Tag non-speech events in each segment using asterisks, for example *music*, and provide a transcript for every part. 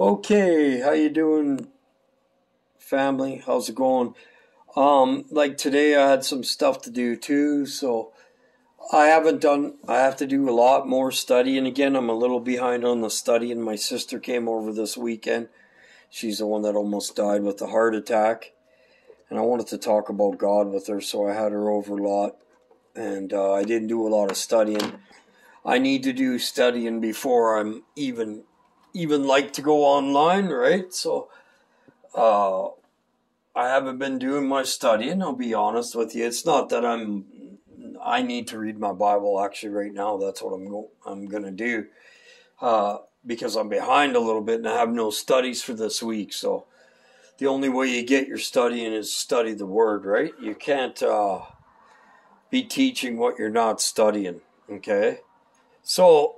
Okay, how you doing, family? How's it going? Um, like today, I had some stuff to do too, so I haven't done. I have to do a lot more studying again. I'm a little behind on the studying. My sister came over this weekend. She's the one that almost died with a heart attack, and I wanted to talk about God with her, so I had her over a lot, and uh, I didn't do a lot of studying. I need to do studying before I'm even even like to go online, right? So, uh, I haven't been doing my studying. I'll be honest with you. It's not that I'm. I need to read my Bible actually right now. That's what I'm go, I'm gonna do, uh, because I'm behind a little bit and I have no studies for this week. So, the only way you get your studying is study the Word, right? You can't uh, be teaching what you're not studying. Okay, so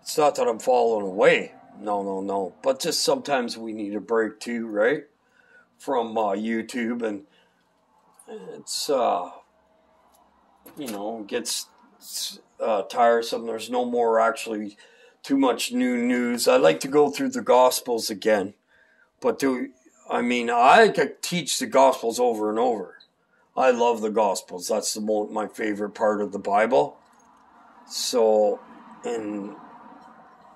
it's not that I'm falling away. No, no, no. But just sometimes we need a break too, right? From uh, YouTube, and it's uh, you know gets uh, tiresome. There's no more actually too much new news. I like to go through the Gospels again, but do I mean I could teach the Gospels over and over. I love the Gospels. That's the my favorite part of the Bible. So, and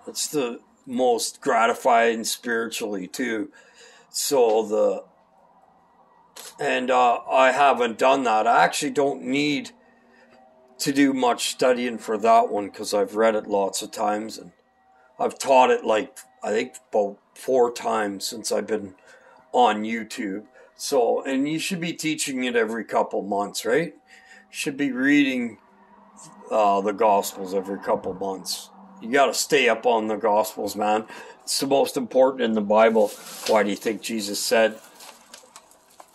it's the most gratifying spiritually too. So the and uh, I haven't done that. I actually don't need to do much studying for that one because I've read it lots of times and I've taught it like I think about four times since I've been on YouTube. So and you should be teaching it every couple months, right? Should be reading uh, the Gospels every couple months. You got to stay up on the Gospels, man. It's the most important in the Bible. Why do you think Jesus said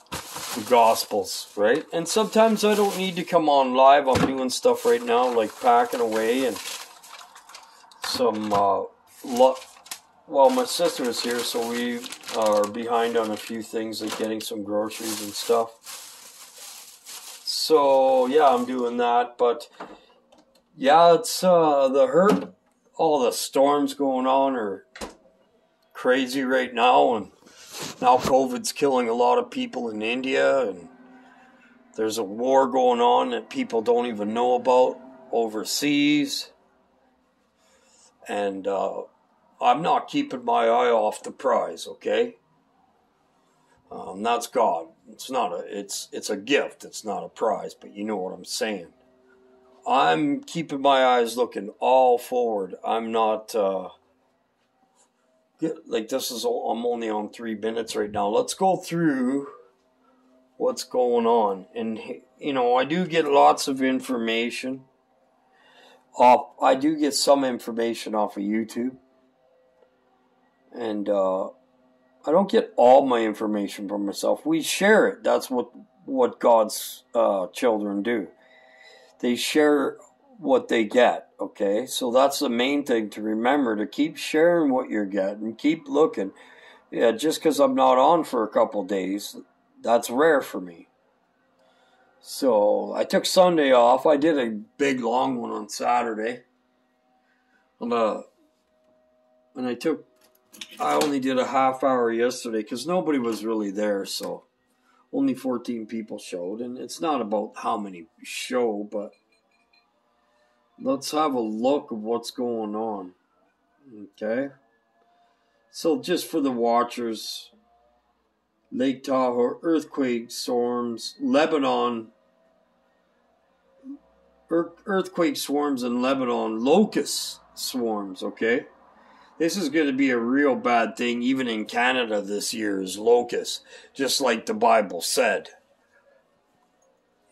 the Gospels, right? And sometimes I don't need to come on live. I'm doing stuff right now, like packing away and some. Uh, lo- well, my sister is here, so we are behind on a few things, like getting some groceries and stuff. So yeah, I'm doing that, but yeah, it's uh, the hurt all the storms going on are crazy right now, and now COVID's killing a lot of people in India, and there's a war going on that people don't even know about overseas. And uh, I'm not keeping my eye off the prize, okay? Um, that's God. It's not a. It's it's a gift. It's not a prize. But you know what I'm saying. I'm keeping my eyes looking all forward. I'm not uh, like this is. All, I'm only on three minutes right now. Let's go through what's going on, and you know I do get lots of information. Off, I do get some information off of YouTube, and uh, I don't get all my information from myself. We share it. That's what what God's uh, children do they share what they get. Okay, so that's the main thing to remember to keep sharing what you're getting, keep looking. Yeah, just because I'm not on for a couple days, that's rare for me. So I took Sunday off. I did a big long one on Saturday. And, uh, and I took, I only did a half hour yesterday because nobody was really there. So only 14 people showed, and it's not about how many show, but let's have a look of what's going on. Okay? So, just for the watchers, Lake Tahoe, earthquake storms, Lebanon, earthquake swarms in Lebanon, locust swarms, okay? This is going to be a real bad thing, even in Canada this year, is locusts, just like the Bible said.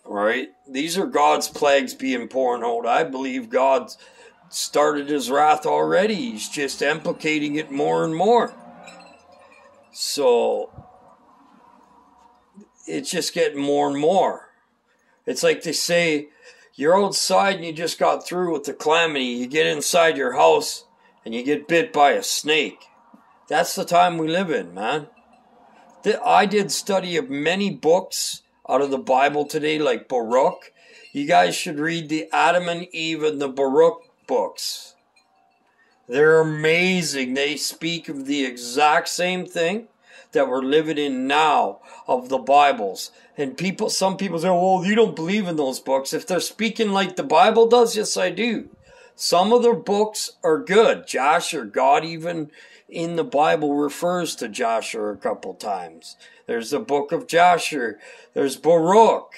Right? These are God's plagues being poured out. I believe God started his wrath already. He's just implicating it more and more. So it's just getting more and more. It's like they say, you're outside and you just got through with the calamity. You get inside your house and you get bit by a snake. That's the time we live in, man. I did study of many books out of the Bible today, like Baruch. You guys should read the Adam and Eve and the Baruch books. They're amazing. They speak of the exact same thing that we're living in now of the Bibles. And people, some people say, well, you don't believe in those books. If they're speaking like the Bible does, yes, I do. Some of their books are good. Joshua, God even in the Bible refers to Joshua a couple times. There's the book of Joshua. There's Baruch.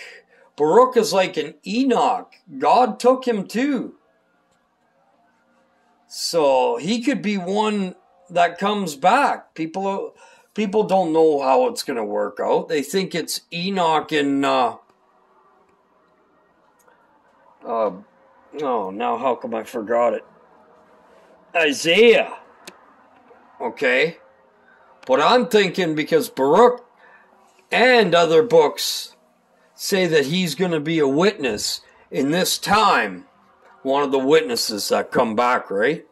Baruch is like an Enoch. God took him too. So he could be one that comes back. People people don't know how it's going to work out. They think it's Enoch and uh, uh, oh, now how come I forgot it? Isaiah. Okay. But I'm thinking because Baruch and other books say that he's going to be a witness in this time, one of the witnesses that come back, right?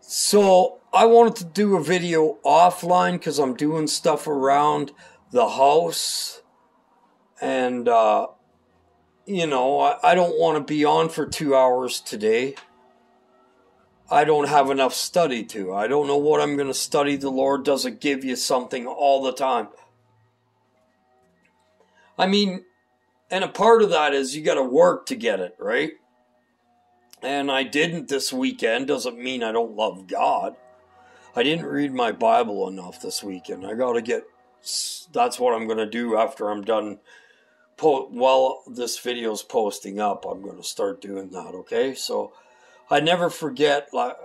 So I wanted to do a video offline because I'm doing stuff around the house. And, uh, you know, I, I don't want to be on for two hours today. I don't have enough study to. I don't know what I'm going to study. The Lord doesn't give you something all the time. I mean, and a part of that is you got to work to get it, right? And I didn't this weekend. Doesn't mean I don't love God. I didn't read my Bible enough this weekend. I got to get. That's what I'm going to do after I'm done. Po- while this video is posting up, I'm going to start doing that. Okay, so I never forget. Like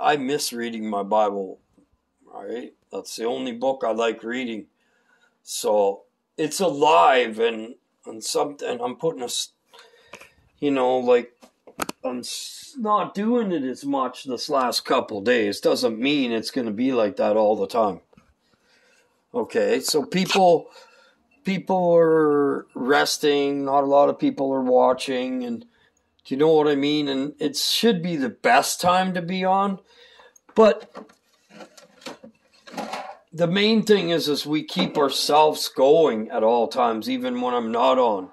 I miss reading my Bible. Right, that's the only book I like reading. So it's alive and and something. I'm putting a, you know, like I'm not doing it as much this last couple days doesn't mean it's going to be like that all the time. Okay, so people people are resting, not a lot of people are watching and do you know what I mean? And it should be the best time to be on, but the main thing is is we keep ourselves going at all times even when I'm not on.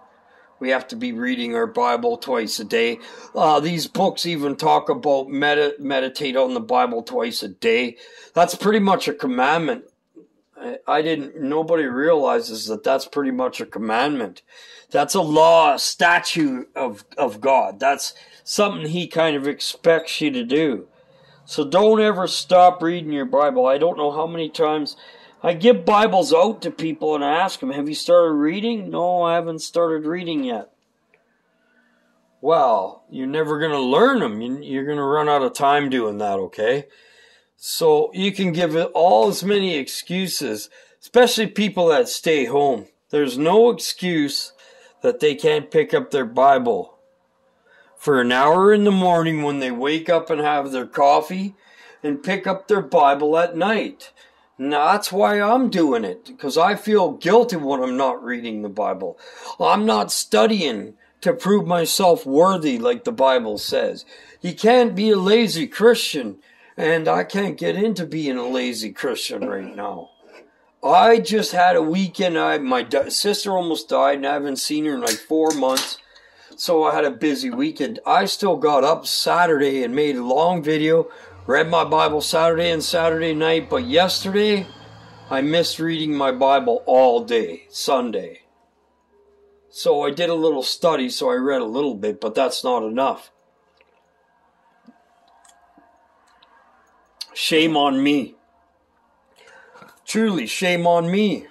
We have to be reading our Bible twice a day. Uh, these books even talk about med- meditate on the Bible twice a day. That's pretty much a commandment. I, didn't, nobody realizes that that's pretty much a commandment. That's a law, a statute of, of God. That's something He kind of expects you to do. So don't ever stop reading your Bible. I don't know how many times I give Bibles out to people and ask them, Have you started reading? No, I haven't started reading yet. Well, you're never going to learn them. You're going to run out of time doing that, okay? So you can give it all as many excuses, especially people that stay home. There's no excuse that they can't pick up their Bible for an hour in the morning when they wake up and have their coffee and pick up their Bible at night. Now, that's why I'm doing it, because I feel guilty when I'm not reading the Bible. I'm not studying to prove myself worthy like the Bible says. You can't be a lazy Christian, and I can't get into being a lazy Christian right now. I just had a weekend. I my sister almost died, and I haven't seen her in like four months. So I had a busy weekend. I still got up Saturday and made a long video Read my Bible Saturday and Saturday night, but yesterday I missed reading my Bible all day, Sunday. So I did a little study, so I read a little bit, but that's not enough. Shame on me. Truly, shame on me.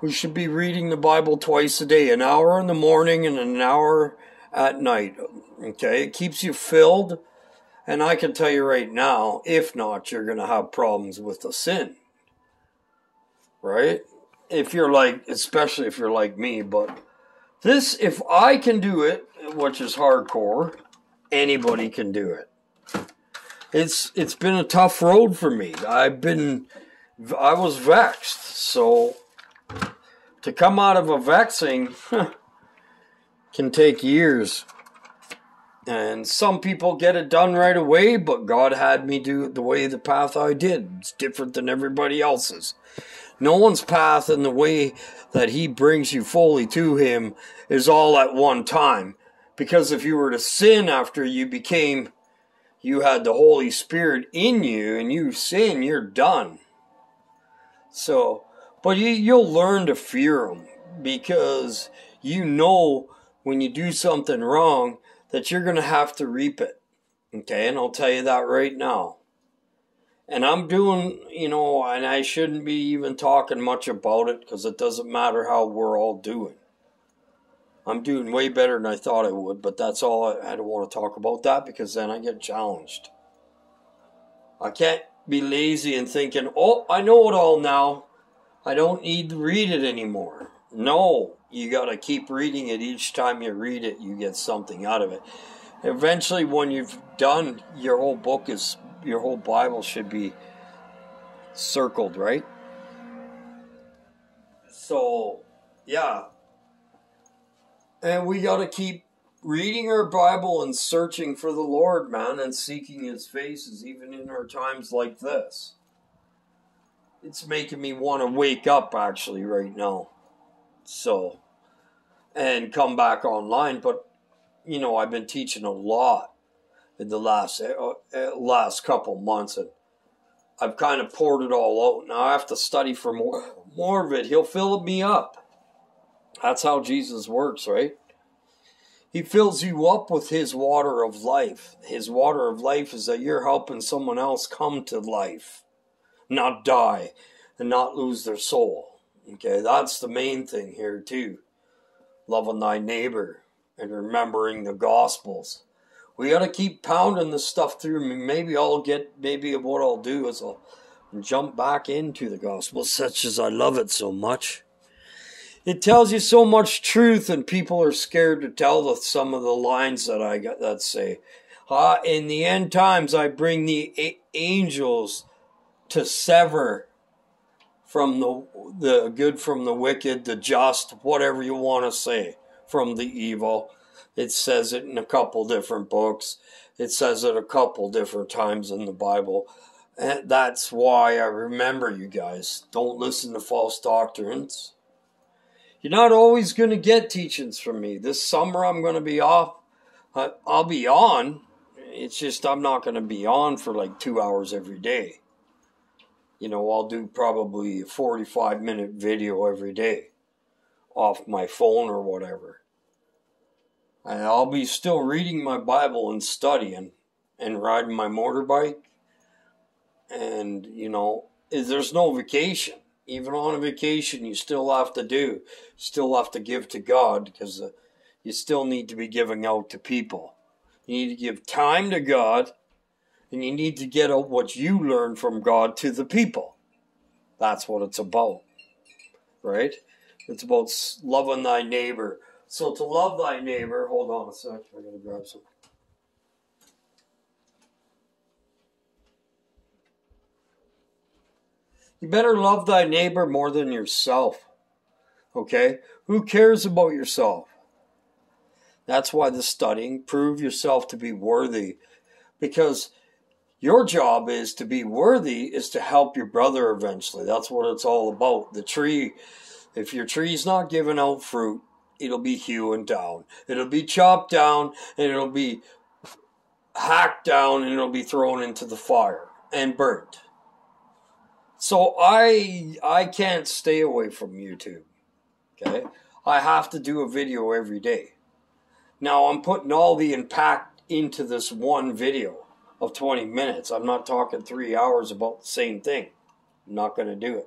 We should be reading the Bible twice a day, an hour in the morning and an hour at night. Okay? It keeps you filled and I can tell you right now, if not, you're going to have problems with the sin. Right? If you're like, especially if you're like me, but this, if I can do it, which is hardcore, anybody can do it. It's it's been a tough road for me. I've been I was vexed. So to come out of a vexing can take years. And some people get it done right away, but God had me do it the way the path I did. It's different than everybody else's. No one's path and the way that He brings you fully to Him is all at one time. Because if you were to sin after you became, you had the Holy Spirit in you and you sin, you're done. So, but you, you'll learn to fear Him because you know when you do something wrong that you're going to have to reap it. Okay, and I'll tell you that right now. And I'm doing, you know, and I shouldn't be even talking much about it because it doesn't matter how we're all doing. I'm doing way better than I thought I would, but that's all I, I don't want to talk about that because then I get challenged. I can't be lazy and thinking, oh, I know it all now. I don't need to read it anymore. No, you got to keep reading it. Each time you read it, you get something out of it. Eventually, when you've done your whole book, is your whole Bible should be circled, right? So, yeah, and we got to keep reading our Bible and searching for the Lord, man, and seeking His faces, even in our times like this. It's making me want to wake up, actually, right now. So, and come back online. But, you know, I've been teaching a lot in the last uh, last couple months, and I've kind of poured it all out. Now I have to study for more *laughs* more of it. He'll fill me up. That's how Jesus works, right? He fills you up with His water of life. His water of life is that you're helping someone else come to life, not die, and not lose their soul. Okay, that's the main thing here, too. Loving thy neighbor and remembering the Gospels. We got to keep pounding this stuff through. Maybe I'll get, maybe what I'll do is I'll jump back into the Gospel, such as I love it so much. It tells you so much truth, and people are scared to tell the, some of the lines that I got that say. Uh, in the end times, I bring the a- angels to sever from the the good from the wicked, the just, whatever you want to say, from the evil. It says it in a couple different books. It says it a couple different times in the Bible. And that's why I remember you guys. Don't listen to false doctrines. You're not always going to get teachings from me. This summer I'm going to be off. Uh, I'll be on. It's just I'm not going to be on for like two hours every day. You know, I'll do probably a 45 minute video every day off my phone or whatever. And I'll be still reading my Bible and studying and riding my motorbike. And, you know, there's no vacation even on a vacation, you still have to do, still have to give to God because uh, you still need to be giving out to people. You need to give time to God, and you need to get out what you learn from God to the people. That's what it's about, right? It's about loving thy neighbor. So to love thy neighbor, hold on a sec, I gotta grab some. You better love thy neighbor more than yourself. Okay? Who cares about yourself? That's why the studying, prove yourself to be worthy. Because your job is to be worthy, is to help your brother eventually. That's what it's all about. The tree, if your tree's not giving out fruit, it'll be hewn down. It'll be chopped down and it'll be hacked down and it'll be thrown into the fire and burnt. So I I can't stay away from YouTube. Okay? I have to do a video every day. Now I'm putting all the impact into this one video of 20 minutes. I'm not talking 3 hours about the same thing. I'm not going to do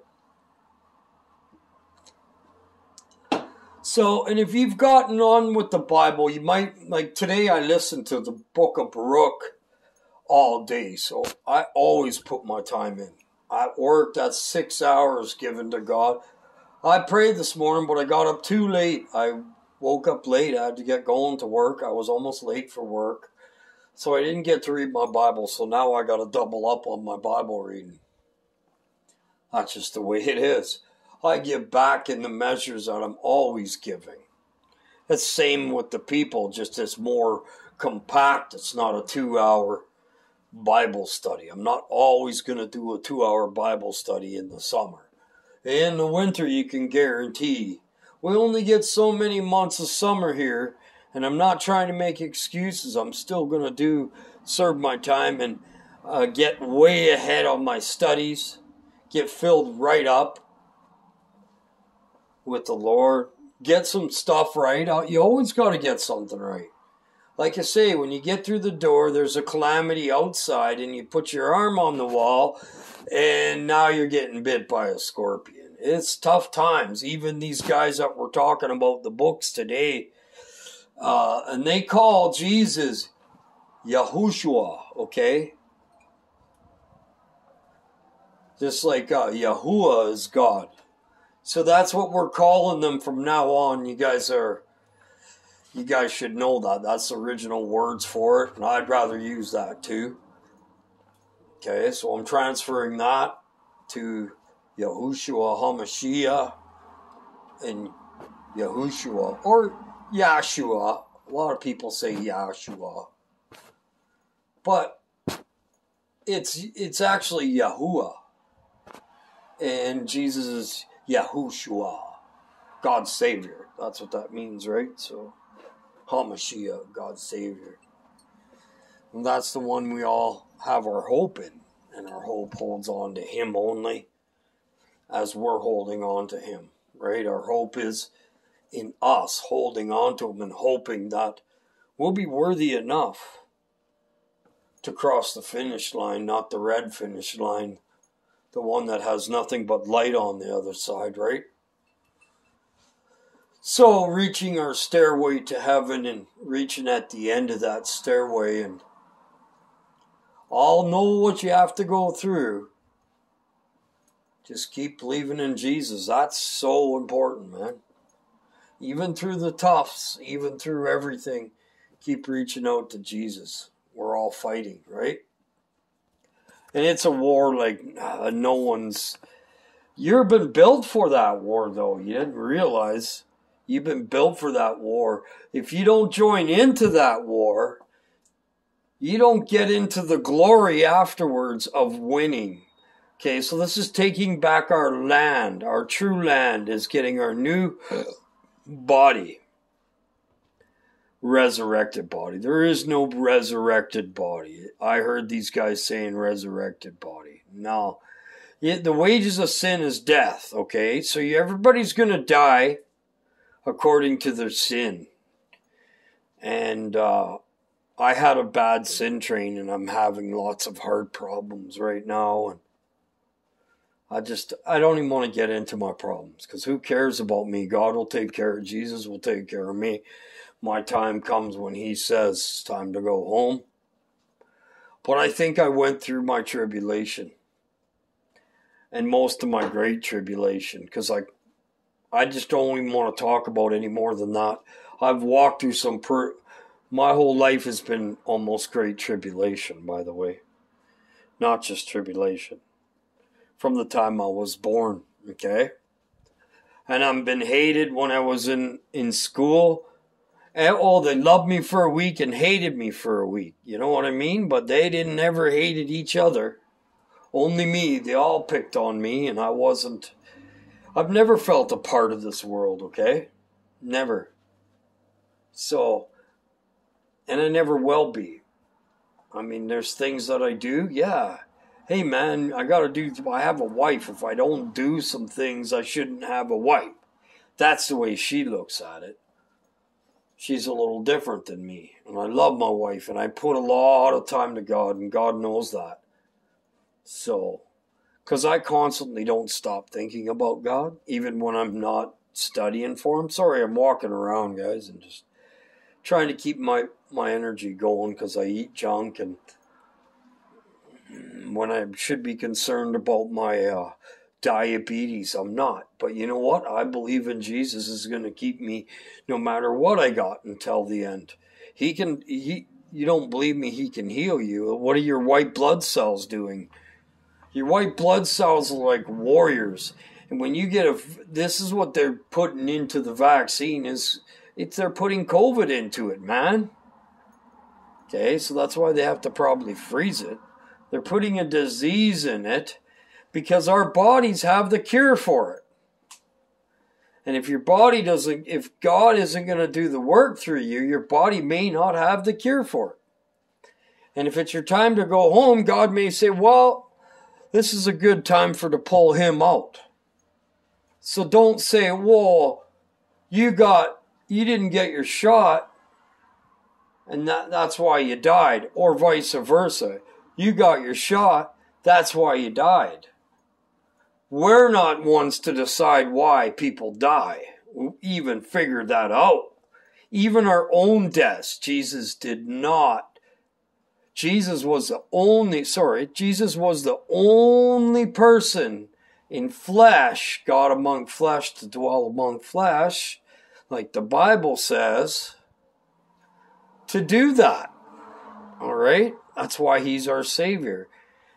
it. So, and if you've gotten on with the Bible, you might, like today I listened to the book of Baruch all day. So I always put my time in. I worked, that's six hours given to God. I prayed this morning, but I got up too late. I woke up late. I had to get going to work. I was almost late for work. So I didn't get to read my Bible. So now I got to double up on my Bible reading. That's just the way it is. I give back in the measures that I'm always giving. It's same with the people, just it's more compact. It's not a two hour Bible study. I'm not always going to do a two hour Bible study in the summer. In the winter, you can guarantee we only get so many months of summer here, and I'm not trying to make excuses. I'm still going to do serve my time and uh, get way ahead on my studies, get filled right up with the Lord, get some stuff right. Uh, you always got to get something right. Like I say, when you get through the door, there's a calamity outside, and you put your arm on the wall, and now you're getting bit by a scorpion. It's tough times. Even these guys that we're talking about the books today, uh, and they call Jesus Yahushua, okay? Just like uh, Yahuwah is God. So that's what we're calling them from now on. You guys are, you guys should know that. That's original words for it, and I'd rather use that too. Okay, so I'm transferring that to Yahushua HaMashiach and Yahushua or Yahshua. A lot of people say Yahshua. But it's it's actually Yahuwah. And Jesus is Yahushua, God's Savior. That's what that means, right? So Hamashiach, God's Savior. And that's the one we all have our hope in. And our hope holds on to Him only as we're holding on to Him, right? Our hope is in us holding on to Him and hoping that we'll be worthy enough to cross the finish line, not the red finish line, the one that has nothing but light on the other side, right? So, reaching our stairway to heaven and reaching at the end of that stairway, and all know what you have to go through. Just keep believing in Jesus. That's so important, man. Even through the toughs, even through everything, keep reaching out to Jesus. We're all fighting, right? And it's a war like uh, no one's. You've been built for that war, though. You didn't realize you've been built for that war. If you don't join into that war, you don't get into the glory afterwards of winning. Okay, so this is taking back our land. Our true land is getting our new body. Resurrected body. There is no resurrected body. I heard these guys saying resurrected body. No. the wages of sin is death, okay? So everybody's going to die according to their sin. And uh, I had a bad sin train and I'm having lots of heart problems right now. And I just, I don't even want to get into my problems because who cares about me? God will take care of Jesus, will take care of me. My time comes when He says it's time to go home. But I think I went through my tribulation and most of my great tribulation because I, I just don't even want to talk about any more than that. I've walked through some, per, my whole life has been almost great tribulation, by the way, not just tribulation from the time I was born, okay? And I've been hated when I was in, in school. And, oh, they loved me for a week and hated me for a week. You know what I mean? But they didn't ever hated each other. Only me. They all picked on me, and I wasn't. I've never felt a part of this world, okay? Never. So, and I never will be. I mean, there's things that I do, yeah hey man, I gotta do, I have a wife. If I don't do some things, I shouldn't have a wife. That's the way she looks at it. She's a little different than me. And I love my wife, and I put a lot of time to God, and God knows that. So, because I constantly don't stop thinking about God, even when I'm not studying for Him. Sorry, I'm walking around, guys, and just trying to keep my, my energy going because I eat junk and when I should be concerned about my uh, diabetes. I'm not. But you know what? I believe in Jesus is going to keep me no matter what I got until the end. He can, he, you don't believe me, he can heal you. What are your white blood cells doing? Your white blood cells are like warriors. And when you get a, this is what they're putting into the vaccine is, it's they're putting COVID into it, man. Okay, so that's why they have to probably freeze it. They're putting a disease in it because our bodies have the cure for it. And if your body doesn't, if God isn't going to do the work through you, your body may not have the cure for it. And if it's your time to go home, God may say, well, this is a good time for to pull him out. So don't say, whoa, you got, you didn't get your shot and that, that's why you died, or vice versa. You got your shot, that's why you died. We're not ones to decide why people die. We even figured that out. Even our own deaths, Jesus did not. Jesus was the only, sorry, Jesus was the only person in flesh, God among flesh to dwell among flesh, like the Bible says, to do that. All right? That's why he's our Savior.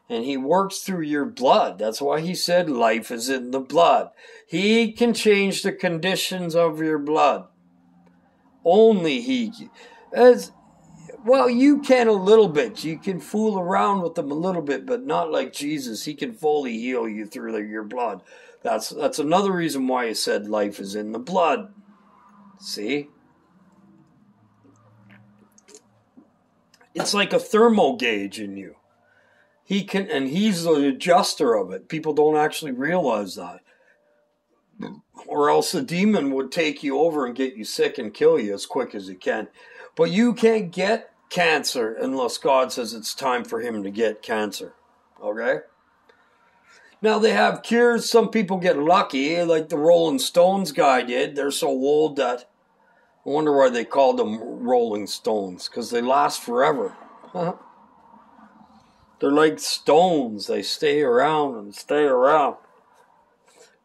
And he works through your blood. That's why he said life is in the blood. He can change the conditions of your blood. Only he. As, well, you can a little bit. You can fool around with them a little bit, but not like Jesus. He can fully heal you through your blood. That's that's another reason why he said life is in the blood. See? It's like a thermal gauge in you. He can, and he's the adjuster of it. People don't actually realize that. Or else the demon would take you over and get you sick and kill you as quick as he can. But you can't get cancer unless God says it's time for him to get cancer. Okay? Now they have cures. Some people get lucky, like the Rolling Stones guy did. They're so old that I wonder why they called them Rolling Stones, because they last forever. They're like stones, they stay around and stay around.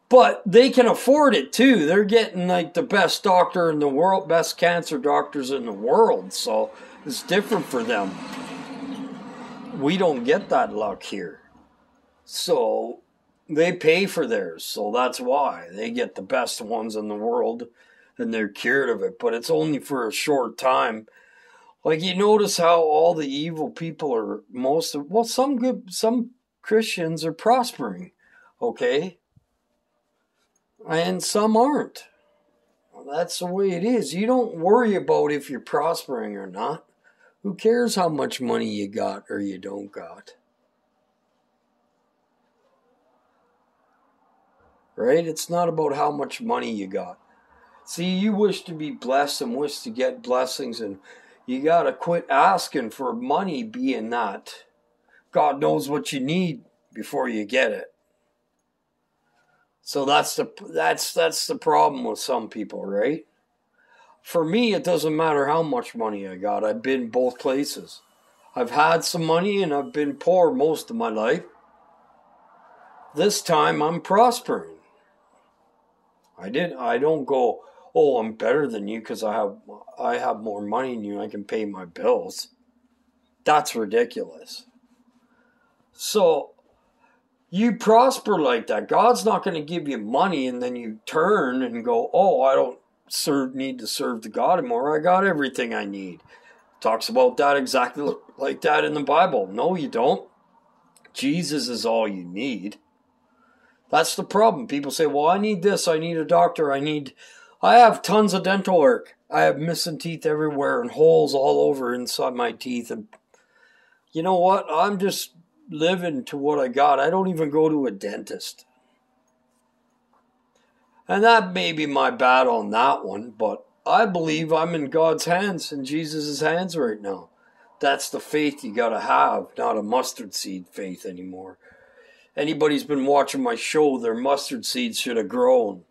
But they can afford it too. They're getting like the best doctor in the world, best cancer doctors in the world. So it's different for them. We don't get that luck here. So they pay for theirs. So that's why they get the best ones in the world and they're cured of it, but it's only for a short time. Like you notice how all the evil people are most of well, some good some Christians are prospering, okay? And some aren't. That's the way it is. You don't worry about if you're prospering or not. Who cares how much money you got or you don't got? Right? It's not about how much money you got. See, you wish to be blessed and wish to get blessings, and you got to quit asking for money being that. God knows what you need before you get it. So that's the that's that's the problem with some people, right? For me, it doesn't matter how much money I got. I've been both places. I've had some money and I've been poor most of my life. This time I'm prospering. I didn't. I don't go oh, I'm better than you because I have I have more money than you. I can pay my bills. That's ridiculous. So you prosper like that. God's not going to give you money and then you turn and go, oh, I don't serve need to serve the God anymore. I got everything I need. Talks about that exactly like that in the Bible. No, you don't. Jesus is all you need. That's the problem. People say, well, I need this. I need a doctor. I need I have tons of dental work. I have missing teeth everywhere and holes all over inside my teeth. And you know what? I'm just living to what I got. I don't even go to a dentist. And that may be my bad on that one, but I believe I'm in God's hands, in Jesus' hands right now. That's the faith you gotta have, not a mustard seed faith anymore. Anybody's been watching my show, their mustard seeds should have grown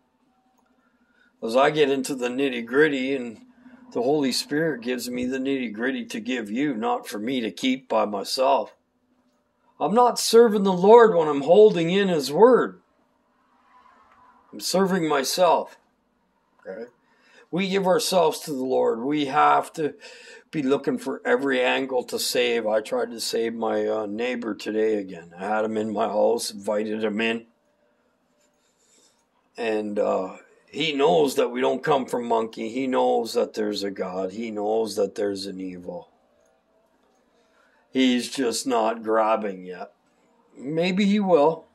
as I get into the nitty gritty and the Holy Spirit gives me the nitty gritty to give you, not for me to keep by myself. I'm not serving the Lord when I'm holding in His Word. I'm serving myself. Okay? We give ourselves to the Lord. We have to be looking for every angle to save. I tried to save my uh, neighbor today again. I had him in my house, invited him in. And uh, he knows that we don't come from monkey. He knows that there's a God. He knows that there's an evil. He's just not grabbing yet. Maybe he will.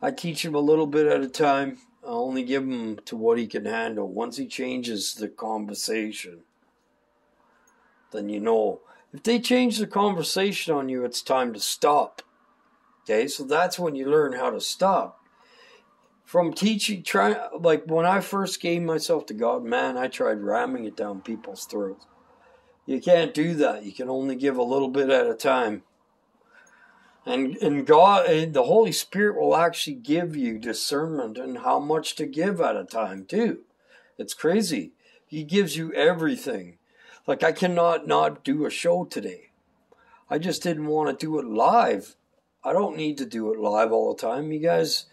I teach him a little bit at a time. I only give him to what he can handle. Once he changes the conversation, then you know If they change the conversation on you, it's time to stop. Okay, so that's when you learn how to stop. From teaching, try like when I first gave myself to God, man, I tried ramming it down people's throats. You can't do that. You can only give a little bit at a time. And and God, the Holy Spirit will actually give you discernment and how much to give at a time too. It's crazy. He gives you everything. Like I cannot not do a show today. I just didn't want to do it live. I don't need to do it live all the time. You guys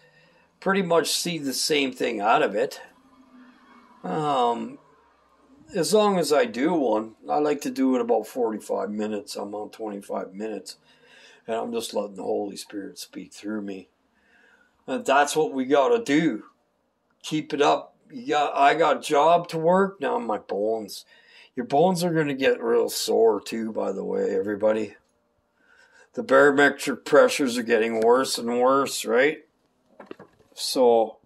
pretty much see the same thing out of it. Um, as long as I do one, I like to do it about 45 minutes. I'm on 25 minutes. And I'm just letting the Holy Spirit speak through me. And that's what we got to do. Keep it up. You got, I got a job to work. Now my bones. Your bones are going to get real sore too, by the way, everybody. The barometric pressures are getting worse and worse, right? So,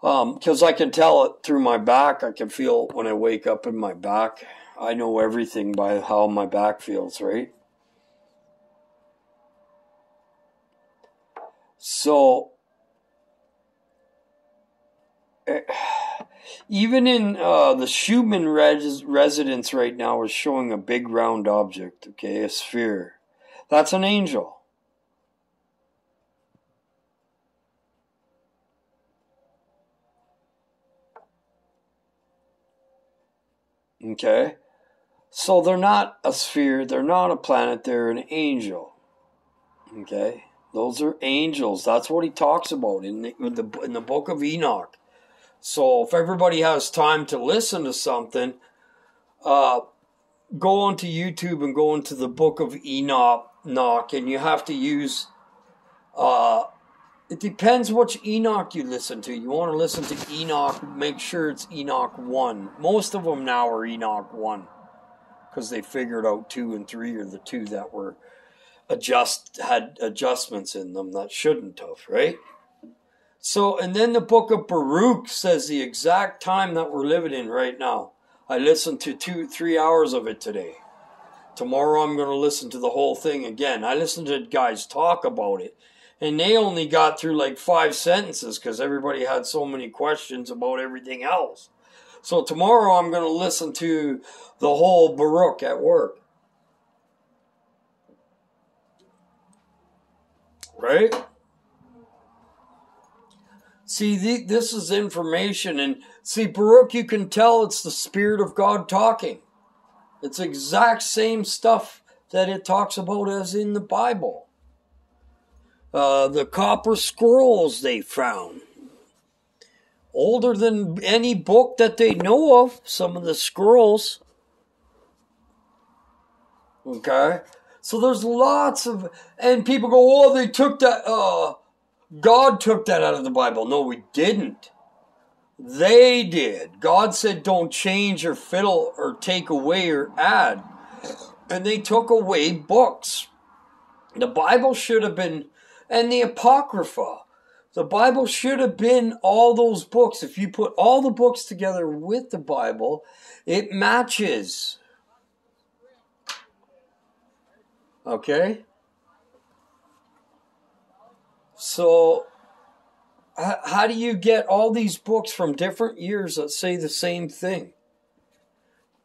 because um, I can tell it through my back, I can feel when I wake up in my back. I know everything by how my back feels, right? So, eh, *sighs* even in uh, the Schumann res- residence right now is showing a big round object, okay, a sphere. That's an angel. Okay? So they're not a sphere, they're not a planet, they're an angel. Okay? Those are angels. That's what he talks about in the, in the, in the book of Enoch. So if everybody has time to listen to something, uh, go onto YouTube and go into the book of Enoch, and you have to use. Uh, it depends which Enoch you listen to. You want to listen to Enoch, make sure it's Enoch 1. Most of them now are Enoch 1 because they figured out 2 and 3 are the two that were adjust had adjustments in them that shouldn't have, right? So, and then the book of Baruch says the exact time that we're living in right now. I listened to two, three hours of it today. Tomorrow I'm going to listen to the whole thing again. I listened to guys talk about it, and they only got through like five sentences because everybody had so many questions about everything else. So tomorrow I'm going to listen to the whole Baruch at work. Right? See, the, this is information, and see, Baruch, you can tell it's the Spirit of God talking. It's exact same stuff that it talks about as in the Bible. Uh, the copper scrolls they found, older than any book that they know of, some of the scrolls. Okay? So there's lots of, and people go, oh, they took that, uh, God took that out of the Bible. No, we didn't. They did. God said, don't change or fiddle or take away or add. And they took away books. The Bible should have been, and the Apocrypha. The Bible should have been all those books. If you put all the books together with the Bible, it matches. Okay? So, how do you get all these books from different years that say the same thing?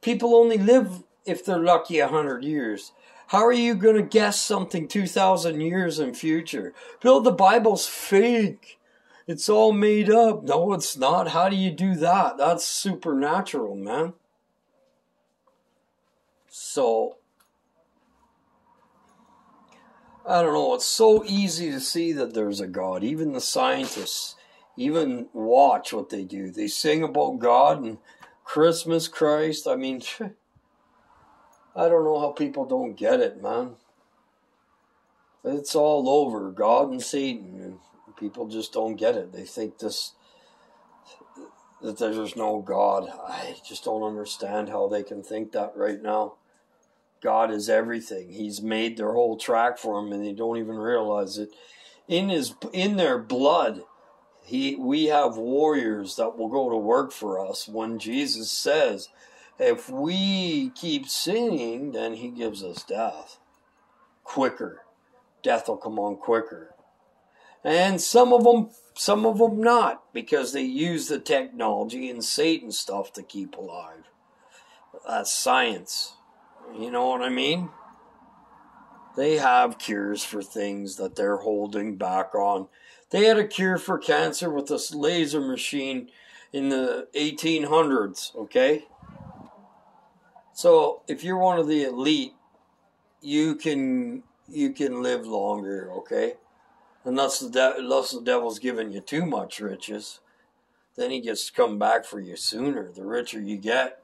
People only live, if they're lucky, 100 years. How are you going to guess something 2,000 years in future? Bill, the Bible's fake. It's all made up. No, it's not. How do you do that? That's supernatural, man. So, I don't know. It's so easy to see that there's a God. Even the scientists, even watch what they do. They sing about God and Christmas, Christ. I mean, I don't know how people don't get it, man. It's all over God and Satan, and people just don't get it. They think this that there's no God. I just don't understand how they can think that right now. God is everything. He's made their whole track for them, and they don't even realize it. In his in their blood, he we have warriors that will go to work for us. When Jesus says, If we keep sinning, then he gives us death quicker. Death will come on quicker. And some of them, some of them not, because they use the technology and Satan stuff to keep alive. That's science. You know what I mean? They have cures for things that they're holding back on. They had a cure for cancer with this laser machine in the 1800s, okay? So if you're one of the elite, you can you can live longer, okay? Unless the, de- unless the devil's giving you too much riches, then he gets to come back for you sooner. The richer you get,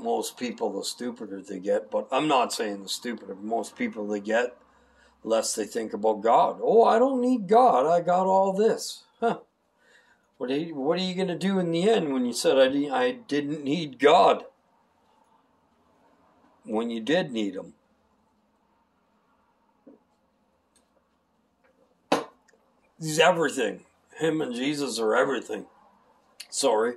most people, the stupider they get. But I'm not saying the stupider. Most people they get, less they think about God. Oh, I don't need God. I got all this. Huh. What are you, what are you going to do in the end when you said I, I didn't need God? When you did need Him. He's everything. Him and Jesus are everything. Sorry.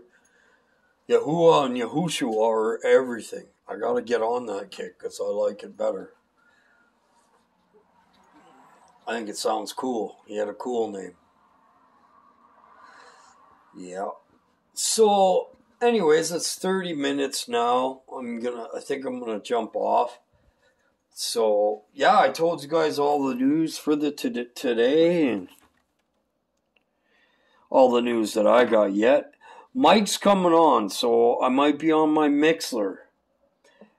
Yahuwah and Yahushua are everything. I gotta get on that kick because I like it better. I think it sounds cool. He had a cool name. Yeah. So, anyways, it's 30 minutes now. I'm gonna, I think I'm gonna jump off. So, yeah, I told you guys all the news for the t- today and all the news that I got yet. Mike's coming on, so I might be on my Mixlr.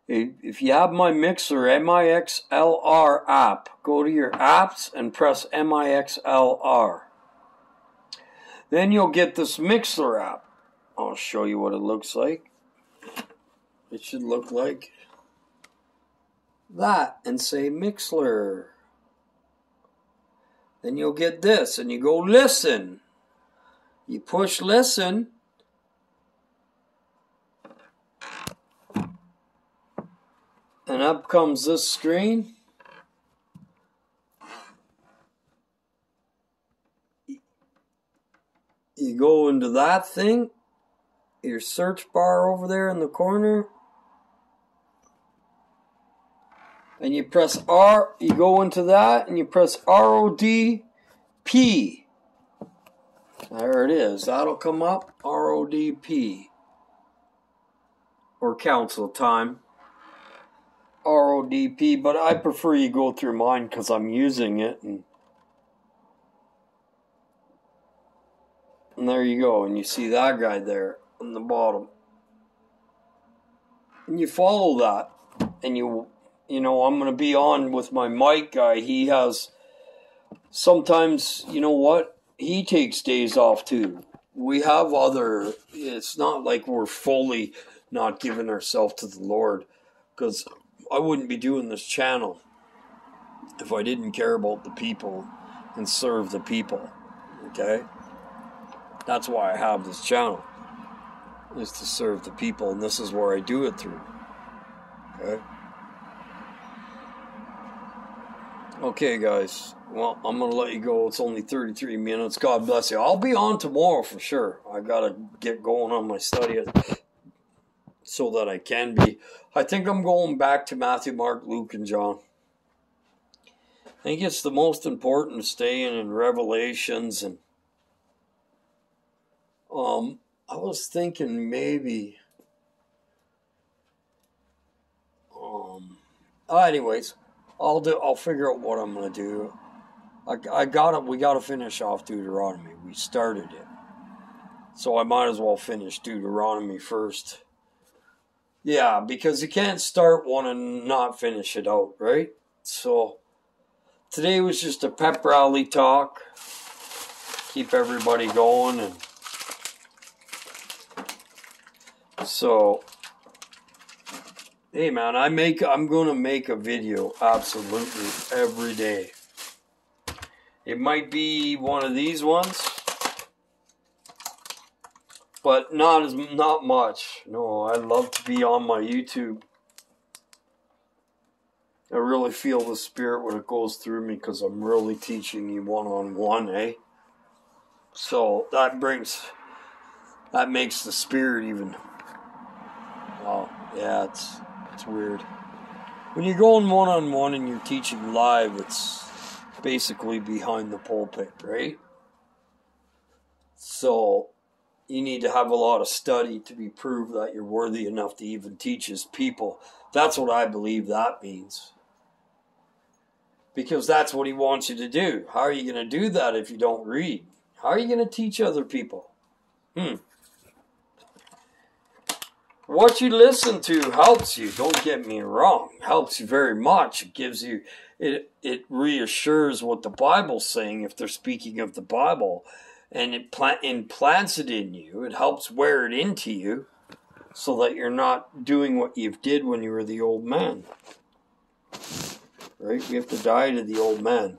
If you have my Mixlr, M-I-X-L-R app, go to your apps and press M-I-X-L-R. Then you'll get this Mixlr app. I'll show you what it looks like. It should look like that and say Mixlr. Then you'll get this and you go listen. You push listen. And up comes this screen. You go into that thing, your search bar over there in the corner, and you press R, you go into that, and you press RODP. There it is. That'll come up. RODP. Or council time. RODP, but I prefer you go through mine because I'm using it. And, and there you go. And you see that guy there on the bottom. And you follow that. And you, you know, I'm going to be on with my mic guy. He has sometimes, you know what? he takes days off too. We have other, it's not like we're fully not giving ourselves to the Lord because I wouldn't be doing this channel if I didn't care about the people and serve the people. Okay? That's why I have this channel, is to serve the people, and this is where I do it through. Okay? Okay, guys. Well, I'm going to let you go. It's only 33 minutes. God bless you. I'll be on tomorrow for sure. I got to get going on my study so that I can be. I think I'm going back to Matthew, Mark, Luke, and John. I think it's the most important staying in Revelations and um I was thinking maybe um anyways, I'll do I'll figure out what I'm gonna do. I, I got it. We got to finish off Deuteronomy. We started it, so I might as well finish Deuteronomy first. Yeah, because you can't start one and not finish it out, right? So today was just a pep rally talk. Keep everybody going and so hey man, I make I'm going to make a video absolutely every day. It might be one of these ones, but not as not much. No, I love to be on my YouTube. I really feel the spirit when it goes through me because I'm really teaching you one on one, eh? So that brings that makes the spirit even Oh, Yeah, it's it's weird. When you're going one on one and you're teaching live, it's basically behind the pulpit, right? So you need to have a lot of study to be proved that you're worthy enough to even teach his people. That's what I believe that means. Because that's what he wants you to do. How are you going to do that if you don't read? How are you going to teach other people? Hmm. What you listen to helps you, don't get me wrong. Helps you very much. It gives you it it reassures what the Bible's saying if they're speaking of the Bible and it plant, implants it in you. It helps wear it into you so that you're not doing what you did when you were the old man. Right? We have to die to the old man.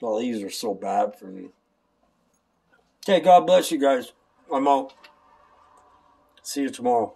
Well, these are so bad for me. Okay, God bless you guys. I'm out. See you tomorrow.